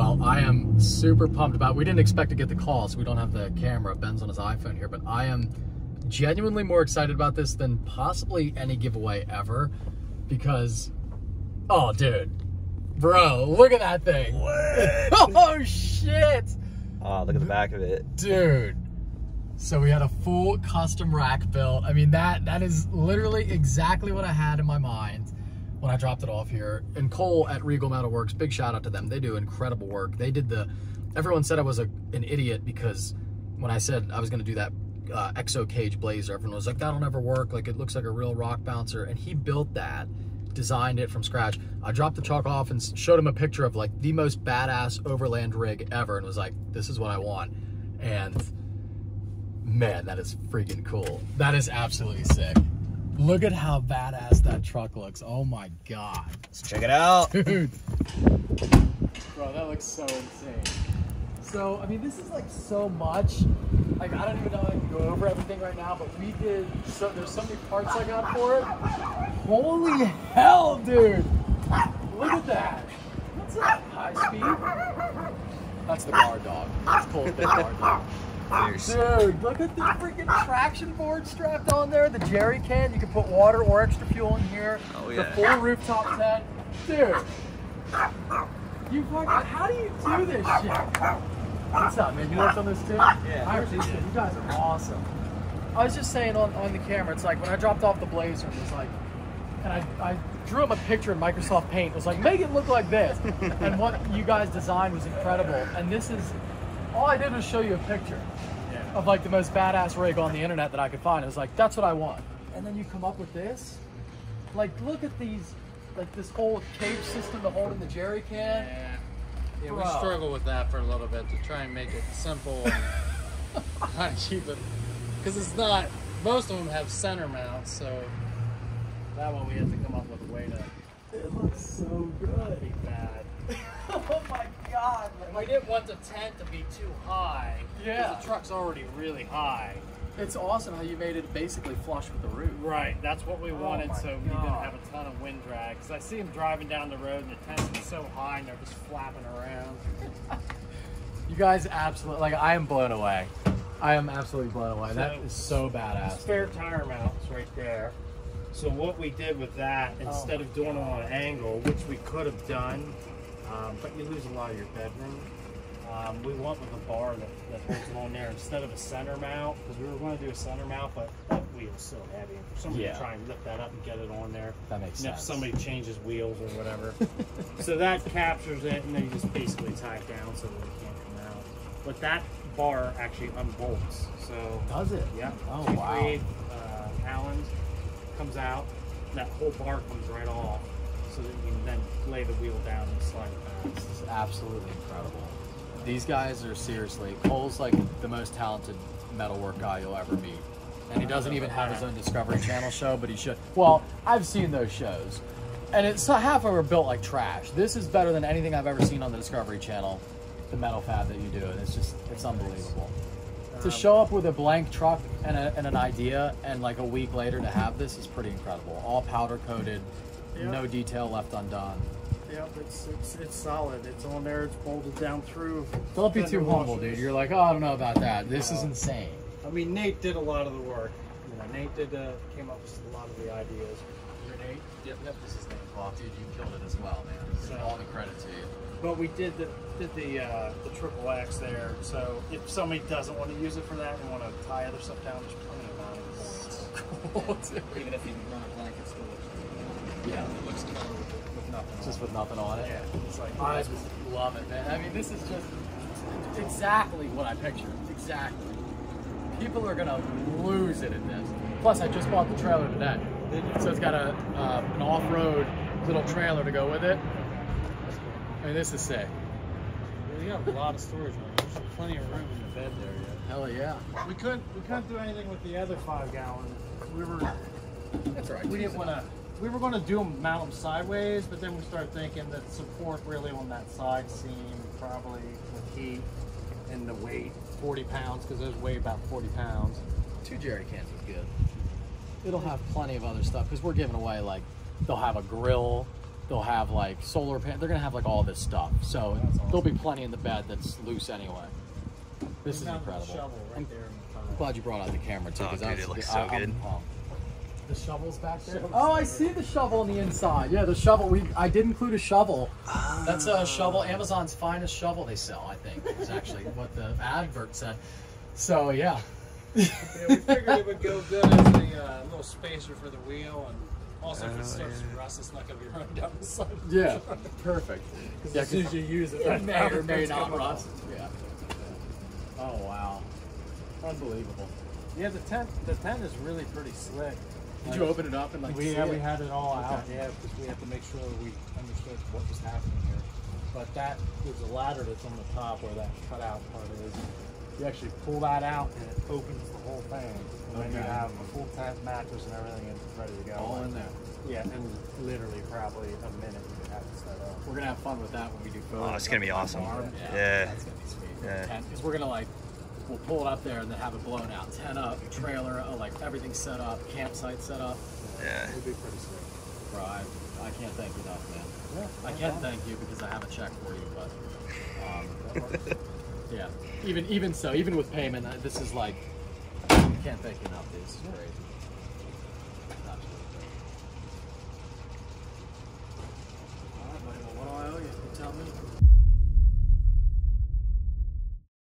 Well, I am super pumped about. We didn't expect to get the call, so we don't have the camera. Ben's on his iPhone here, but I am genuinely more excited about this than possibly any giveaway ever, because, oh, dude, bro, look at that thing! oh shit, Oh, look at the back of it. dude. So we had a full custom rack built. I mean, that that is literally exactly what I had in my mind when I dropped it off here. And Cole at Regal Metal Works, big shout out to them. They do incredible work. They did the. Everyone said I was a, an idiot because when I said I was going to do that uh, exo cage blazer, everyone was like, "That'll never work. Like it looks like a real rock bouncer." And he built that, designed it from scratch. I dropped the chalk off and showed him a picture of like the most badass overland rig ever, and was like, "This is what I want." And man, that is freaking cool. That is absolutely sick. Look at how badass that truck looks. Oh my god. Let's check it out. Dude. Bro, that looks so insane. So, I mean, this is like so much. Like, I don't even know if I can go over everything right now, but we did, so there's so many parts I got for it. Holy hell, dude. Look at that. What's that? High speed? That's the guard dog. That's Cole's big guard dog. Fierce. Dude, look at the freaking traction board strapped on there. The jerry can, you can put water or extra fuel in here. Oh, yeah. The full rooftop tent. Dude. You fucking, how do you do this shit? What's up, man? You worked on this too? Yeah, I appreciate it. You guys are awesome. I was just saying on, on the camera, it's like when I dropped off the Blazer, it was like, and I, I drew him a picture in Microsoft Paint. It was like, make it look like this. and what you guys designed was incredible. And this is, all I did was show you a picture of like the most badass rig on the internet that I could find. It was like, that's what I want. And then you come up with this. Like, look at these, like this whole cage system to hold in the jerry can. Yeah. Yeah, we struggle with that for a little bit to try and make it simple and not cheap it. Because it's not, most of them have center mounts, so that one we have to come up with a way to It looks so good. be bad. oh my god. And we didn't want the tent to be too high. Yeah. The truck's already really high. It's awesome how you made it basically flush with the roof. Right, that's what we Oh wanted, my so we didn't have a ton of wind drag. Because I see them driving down the road and the tent is so high and they're just flapping around. You guys absolutely like I am blown away. I am absolutely blown away. that So- is so badass. spare tire mounts right there. So what we did with that, oh instead of doing it on an angle, which we could have done, um, but you lose a lot of your bedroom. Um, we went with a bar that, that holds it on there instead of a center mount, because we were going to do a center mount, but that wheel's so heavy. And for somebody Yeah. to try and lift that up and get it on there, That makes and if somebody changes wheels or whatever. so that captures it, and then you just basically tie it down so that it can't come out. But that bar actually unbolts, so Does it? yeah. Oh Two wow. three, uh, Allen comes out. That whole bar comes right off, so that you can then lay the wheel down and slide it back. This is absolutely incredible. These guys are seriously Cole's like the most talented metalwork guy you'll ever meet. And he doesn't even have his own Discovery Channel show, but he should. Well, I've seen those shows, and it's half of them are built like trash. This is better than anything I've ever seen on the Discovery Channel. The metal fab that you do, and it's just it's unbelievable. To um, show up with a blank truck and, a, and an idea, and like a week later to have this is pretty incredible. All powder coated, Yeah. no detail left undone. Yep, it's, it's it's solid. It's on there. It's bolted down through. Don't be too humble, washers. dude. You're like, oh, I don't know about that. This is insane. I mean, Nate did a lot of the work. You know, Nate did uh, came up with a lot of the ideas. You're Nate? Yep, yep, this is Nate. Well, dude, you killed it as well, man. So- all the credit to you. But we did the did the uh, the triple X there. So if somebody doesn't want to use it for that and want to tie other stuff down, there's plenty of mounting Cool, dude. Even if you run a blanket still looks Yeah, it looks color with, with nothing. just with nothing on it. Yeah, it's like I just love it, man. I mean, this is just exactly what I pictured. Exactly. People are gonna lose it at this. Plus, I just bought the trailer today, so it's got a uh, an off-road little trailer to go with it. I mean, this is sick. We got a lot of storage room. There's plenty of room in the bed there yet. Hell yeah. We couldn't we couldn't do anything with the other five gallon. We were That's all right. we didn't want to. We were going to do them mount them sideways, but then we started thinking that support really on that side seam probably with heat and the weight, 40 pounds, because those weigh about 40 pounds. Two jerry cans is good. It'll have plenty of other stuff because we're giving away like they'll have a grill, They'll have like solar pan. They're gonna have like all this stuff. So awesome. there'll be plenty in the bed that's loose anyway. This is We found incredible. Right I'm there in the top. glad you brought out the camera too. Oh, 'cause dude, that's- it looks I- so I'm good. Pumped. The shovel's back there. Shovel's Oh, I see the shovel on the inside. Yeah, the shovel. We I did include a shovel. That's a shovel. Amazon's finest shovel they sell. I think is actually what the advert said. So yeah. Yeah, we figured it would go good as the uh, little spacer for the wheel, and also if Oh, it starts yeah. to rust, it's not going to be running down the side. Yeah, perfect. Because Yeah, as soon as you use it, It may or may not rust. Yeah. Oh wow, unbelievable. Yeah, the tent, the tent is really pretty slick. Did you open it up and like we, see yeah, it? we had it all out, yeah, because we had to make sure we understood what was happening here. But that, there's a ladder that's on the top where that cutout part is. You actually pull that out and it opens the whole thing. And then you have a full tent mattress and everything and it's ready to go. all in there. Yeah, and literally probably a minute you could have it set up. We're gonna have fun with that when we do photos. Oh, it's gonna be awesome. farm. Yeah. That's gonna be sweet. Yeah. Because we're gonna like, we'll pull it up there and then have it blown out. Tent up, trailer, uh, like everything set up, campsite set up. Yeah. It'd be pretty sick. Right, I, can't thank you enough, man. Yeah, I can not thank you because I have a check for you, but um, yeah. Even even so, even with payment, uh, this is like I can't thank you enough. Dude. This is yeah. All right, buddy. Well, what do I owe you? you tell me.